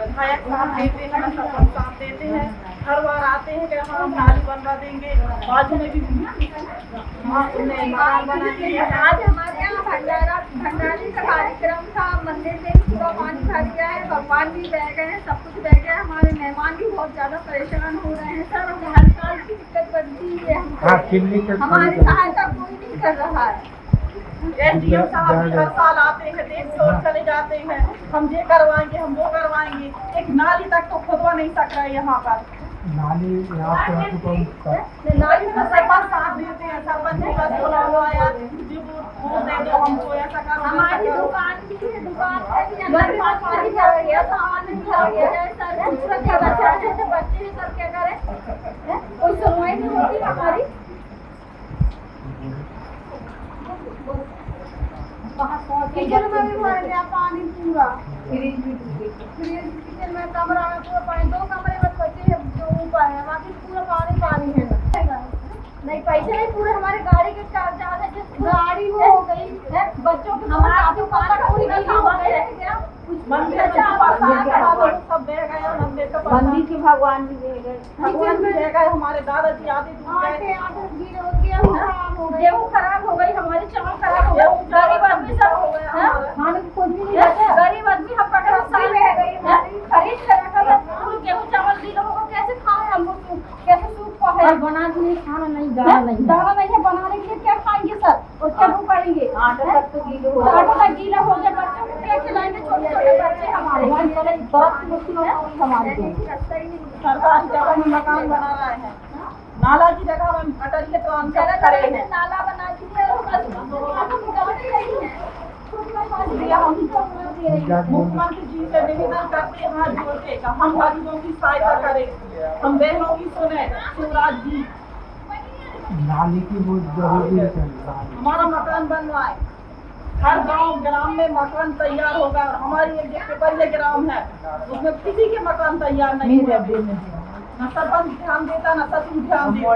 विधायक साहब देते हैं सरपंच साहब देते हैं। हर बार आते हैं कि हाँ हम नाली बनवा देंगे। बाजू में भी हाँ, मकान बनाएँगे आज हमारे यहाँ भंडारा भंडारे का कार्यक्रम था। मंदिर से भी पूरा पानी भर गया है। भगवान भी बह गए हैं सब कुछ बह गया है। हमारे मेहमान भी बहुत ज़्यादा परेशान हो रहे हैं। सर हमें हर साल की दिक्कत बनती है। हाँ तक हमारी सहायता कोई नहीं कर रहा है। एसडीएम साहब भी हर साल आते हैं देख के और चले जाते हैं। हम ये करवाएँगे हम वो करवाएँगे। तक तो नहीं सक रहा है यहाँ पर नाली यहाँ पे आपको नाली में सरपंच साथ देते हैं सरपंच जी बस बोला हुआ आया जो वो दे दो हमको ऐसा करो हमारी दुकान की दुकान है भी पास पानी जा रही है सामान नहीं भर रही है सर है बच्चे हैं तो बच्चे हैं सर क्या करें। हैं? कोई सुनवाई नहीं होती हमारी? किचन में भी भर गया पानी पूरा। फ्रिज किचन में कमरा में पूरा पानी दो कमरे बच्चे हैं जो ऊपर है बाकी पूरा पानी पानी है। नहीं पैसे नहीं पूरे हमारे गाड़ी के चार्ज चार्ज है गाड़ी हो गई। बच्चों की हमारा पूरी सब बह गए के पास मंदिर के भगवान भी दे गए। भगवान भी बह गए हमारे दादाजी आदि आटे आटे हो खराब हो गई गेहूँ खराब हो गई हमारी चावल खराब हो गई गरीब आदमी सब हो गया हमारा। खाने को कुछ भी नहीं बचा गरीब आदमी हम पकड़ साल में गई हमारी खरीद कर रखा था फूल गेहूँ चावल दी लोगों को कैसे खाए हम लोग सूप- कैसे है बना के नहीं खाना नहीं दाना नहीं। दाना नहीं है बनाने के लिए क्या खाएँगे सर? और क्या भूख पड़ेंगे आटा तक तो गीला हो आटा तक गीला हो गया बच्चों को क्या खिलाएँगे छोटे छोटे बच्चे हमारे। बहुत मुश्किल है हमारे सरकार जगह में मकान बना रहे है। नाला की जगह में अटल के काम कर रहे हैं। नाला बना दिए और बस गाड़ी नहीं है मुख्यमंत्री जी से निवेदन करते हैं हाथ जोड़ के हम गरीबों की सहायता करें हम बहनों की सुने शिवराज जी नाली की है। हमारा मकान बनवाए हर गाँव ग्राम में मकान तैयार होगा और हमारी एक जो पिपरिया ग्राम है उसमें किसी के मकान तैयार नहीं हुए न सरपंच ध्यान देता न सचिव ध्यान देते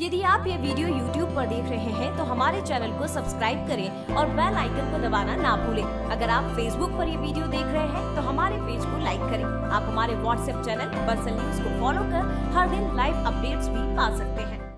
यदि आप ये वीडियो YouTube पर देख रहे हैं तो हमारे चैनल को सब्सक्राइब करें और बेल आइकन को दबाना ना भूलें। अगर आप Facebook पर ये वीडियो देख रहे हैं तो हमारे पेज को लाइक करें। आप हमारे WhatsApp चैनल बंसल न्यूज़ को फॉलो कर हर दिन लाइव अपडेट्स भी पा सकते हैं।